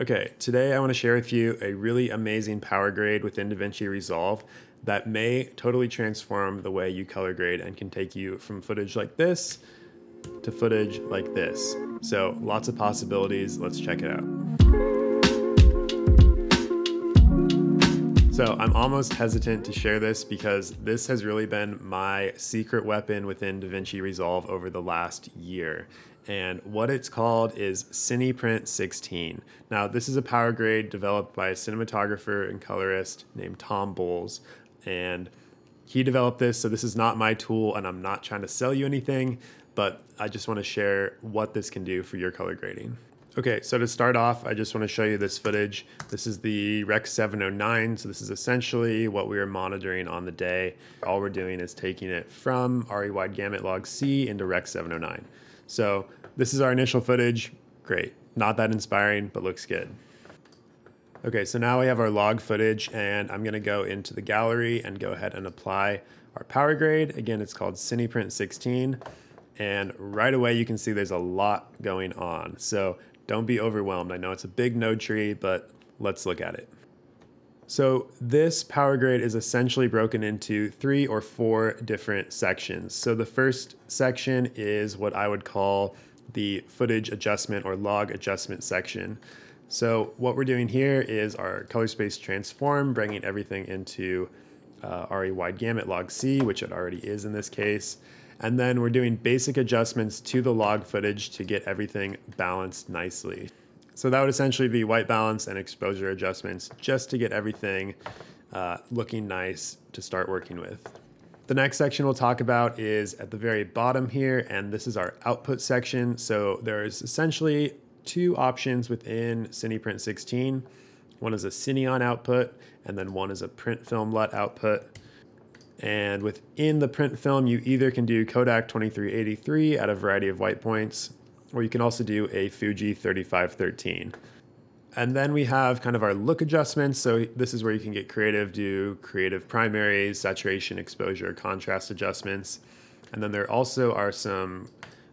Okay, today I want to share with you a really amazing power grade within DaVinci Resolve that may totally transform the way you color grade and can take you from footage like this to footage like this. So lots of possibilities, let's check it out. So I'm almost hesitant to share this because this has really been my secret weapon within DaVinci Resolve over the last year and what it's called is CinePrint 16. Now, this is a power grade developed by a cinematographer and colorist named Tom Bolles, and he developed this, so this is not my tool, and I'm not trying to sell you anything, but I just want to share what this can do for your color grading. Okay, so to start off, I just want to show you this footage. This is the Rec 709, so this is essentially what we are monitoring on the day. All we're doing is taking it from ARRI Wide Gamut Log C into Rec 709. So this is our initial footage. Great. Not that inspiring, but looks good. Okay, so now we have our log footage and I'm gonna go into the gallery and go ahead and apply our power grade. Again, it's called CinePrint 16. And right away you can see there's a lot going on. So don't be overwhelmed. I know it's a big node tree, but let's look at it. So this power grade is essentially broken into three or four different sections. So the first section is what I would call the footage adjustment or log adjustment section. So what we're doing here is our color space transform, bringing everything into uh, ARRI wide gamut log C, which it already is in this case. And then we're doing basic adjustments to the log footage to get everything balanced nicely. So that would essentially be white balance and exposure adjustments just to get everything uh, looking nice to start working with. The next section we'll talk about is at the very bottom here, and this is our output section. So there's essentially two options within CinePrint 16. One is a Cineon output, and then one is a print film LUT output. And within the print film, you either can do Kodak 2383 at a variety of white points, or you can also do a Fuji 3513. And then we have kind of our look adjustments. So this is where you can get creative, do creative primaries, saturation, exposure, contrast adjustments. And then there also are some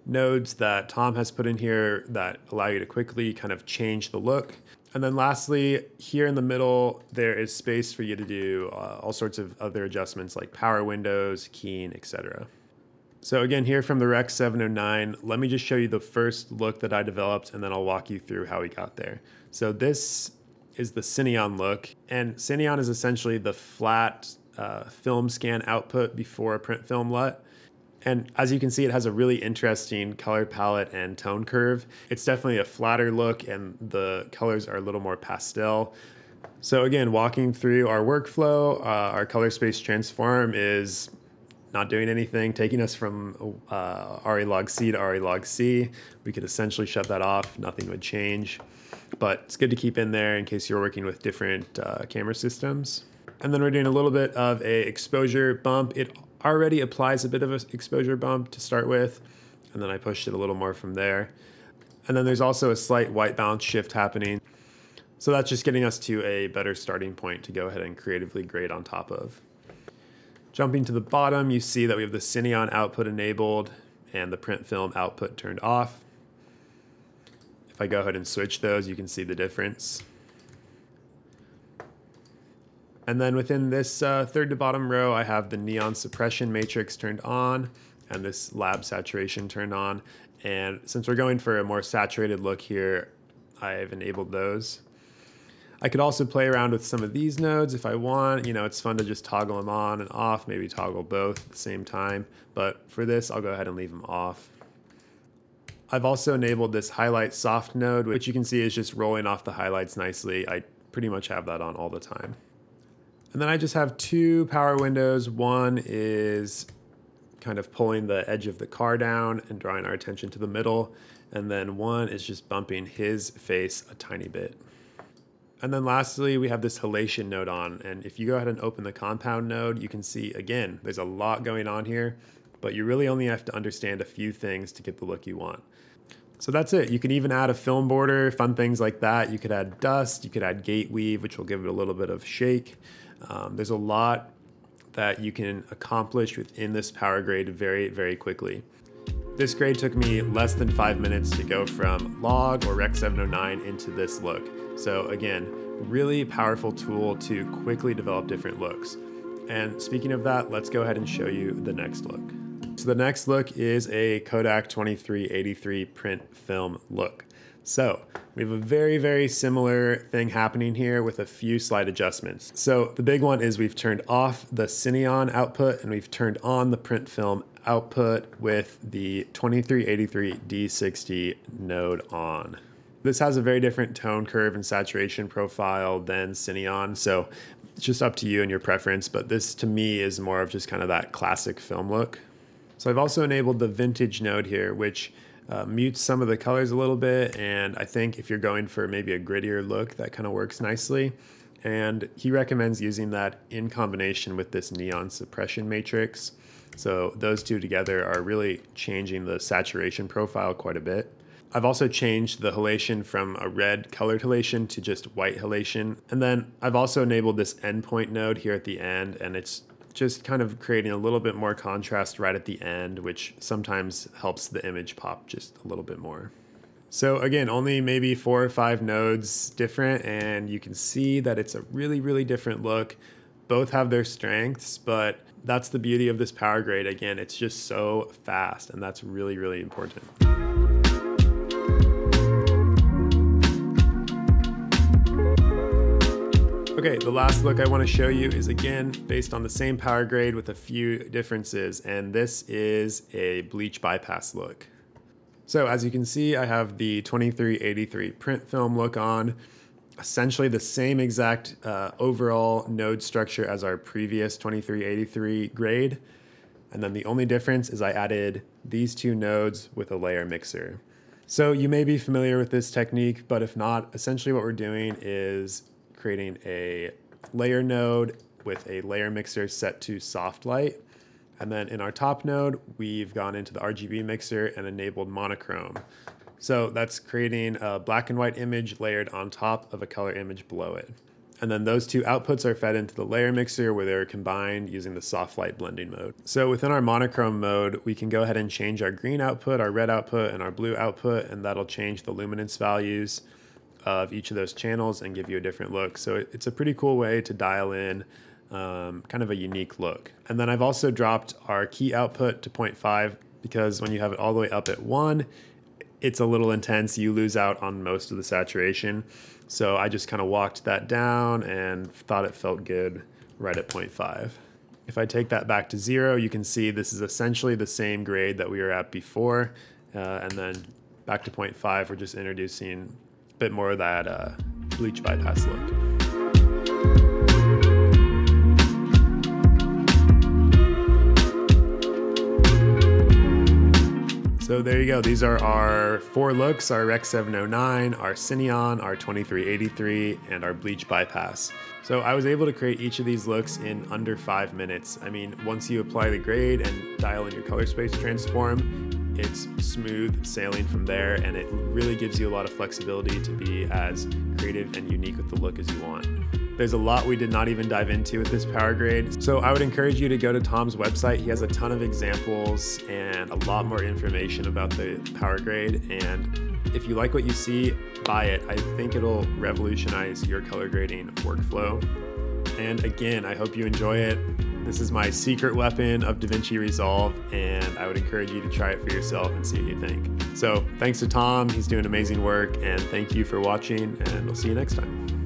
nodes that Tom has put in here that allow you to quickly kind of change the look. And then lastly, here in the middle, there is space for you to do uh, all sorts of other adjustments like power windows, keying, etc. So again, here from the Rec 709, let me just show you the first look that I developed and then I'll walk you through how we got there. So this is the Cineon look and Cineon is essentially the flat uh, film scan output before a print film LUT. And as you can see, it has a really interesting color palette and tone curve. It's definitely a flatter look and the colors are a little more pastel. So again, walking through our workflow, uh, our color space transform is not doing anything, taking us from uh, ARRI log C to ARRI log C. We could essentially shut that off, nothing would change. But it's good to keep in there in case you're working with different uh, camera systems. And then we're doing a little bit of a exposure bump. It already applies a bit of an exposure bump to start with, and then I pushed it a little more from there. And then there's also a slight white balance shift happening. So that's just getting us to a better starting point to go ahead and creatively grade on top of. Jumping to the bottom, you see that we have the Cineon output enabled and the print film output turned off. If I go ahead and switch those, you can see the difference. And then within this uh, third to bottom row, I have the neon suppression matrix turned on and this lab saturation turned on. And since we're going for a more saturated look here, I've enabled those. I could also play around with some of these nodes if I want. You know, it's fun to just toggle them on and off, maybe toggle both at the same time. But for this, I'll go ahead and leave them off. I've also enabled this highlight soft node, which you can see is just rolling off the highlights nicely. I pretty much have that on all the time. And then I just have two power windows. One is kind of pulling the edge of the car down and drawing our attention to the middle. And then one is just bumping his face a tiny bit. And then lastly, we have this halation node on. And if you go ahead and open the compound node, you can see, again, there's a lot going on here, but you really only have to understand a few things to get the look you want. So that's it. You can even add a film border, fun things like that. You could add dust, you could add gate weave, which will give it a little bit of shake. Um, there's a lot that you can accomplish within this power grade very, very quickly. This grade took me less than five minutes to go from log or Rec 709 into this look. So again, really powerful tool to quickly develop different looks. And speaking of that, let's go ahead and show you the next look. So the next look is a Kodak 2383 print film look. So we have a very, very similar thing happening here with a few slight adjustments. So the big one is we've turned off the Cineon output and we've turned on the print film output with the 2383 D60 node on. This has a very different tone curve and saturation profile than Cineon, so it's just up to you and your preference, but this to me is more of just kind of that classic film look. So I've also enabled the vintage node here, which uh, mutes some of the colors a little bit. And I think if you're going for maybe a grittier look, that kind of works nicely. And he recommends using that in combination with this neon suppression matrix. So those two together are really changing the saturation profile quite a bit. I've also changed the halation from a red colored halation to just white halation. And then I've also enabled this endpoint node here at the end and it's just kind of creating a little bit more contrast right at the end, which sometimes helps the image pop just a little bit more. So again, only maybe four or five nodes different, and you can see that it's a really, really different look. Both have their strengths, but that's the beauty of this power grade. Again, it's just so fast, and that's really, really important. Okay, the last look I want to show you is again based on the same power grade with a few differences, and this is a bleach bypass look. So as you can see, I have the 2383 print film look on, essentially the same exact uh, overall node structure as our previous 2383 grade. And then the only difference is I added these two nodes with a layer mixer. So you may be familiar with this technique, but if not, essentially what we're doing is creating a layer node with a layer mixer set to soft light. And then in our top node, we've gone into the RGB mixer and enabled monochrome. So that's creating a black and white image layered on top of a color image below it. And then those two outputs are fed into the layer mixer where they're combined using the soft light blending mode. So within our monochrome mode, we can go ahead and change our green output, our red output, and our blue output, and that'll change the luminance values of each of those channels and give you a different look. So it's a pretty cool way to dial in um, kind of a unique look. And then I've also dropped our key output to 0.5 because when you have it all the way up at one, it's a little intense. You lose out on most of the saturation. So I just kind of walked that down and thought it felt good right at 0.5. If I take that back to zero, you can see this is essentially the same grade that we were at before. Uh, and then back to 0.5, we're just introducing bit more of that uh, bleach bypass look. So there you go. These are our four looks, our Rec 709, our Cineon, our 2383, and our Bleach Bypass. So I was able to create each of these looks in under five minutes. I mean, once you apply the grade and dial in your color space transform, it's smooth sailing from there and it really gives you a lot of flexibility to be as creative and unique with the look as you want. There's a lot we did not even dive into with this power grade. So I would encourage you to go to Tom's website. He has a ton of examples and a lot more information about the power grade. And if you like what you see, buy it. I think it'll revolutionize your color grading workflow. And again, I hope you enjoy it. This is my secret weapon of DaVinci Resolve, and I would encourage you to try it for yourself and see what you think. So, thanks to Tom, he's doing amazing work, and thank you for watching, and we'll see you next time.